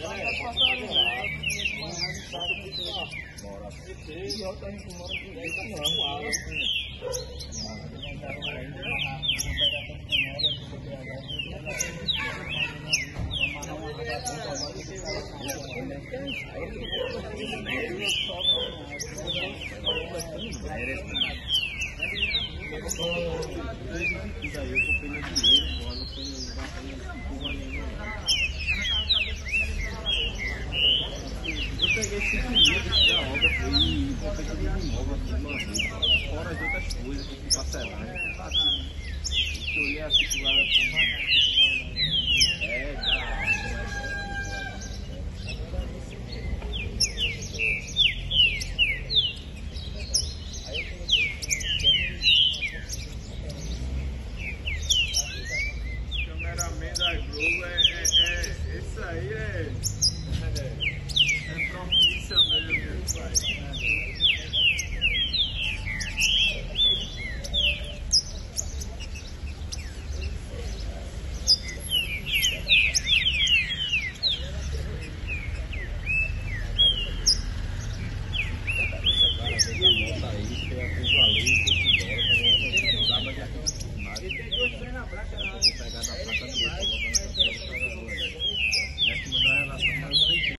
Eu peguei cinco livros da obra e botei tudo de novo aqui uma vez. Fora de outras coisas que eu fui parcelar. Eu olhei assim pro lado assim. aí, você acusa a lei